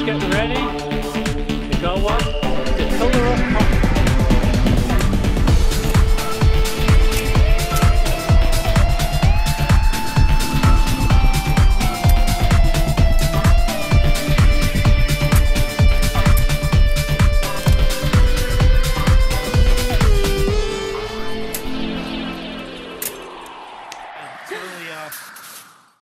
just getting ready to go up the pillar of pop.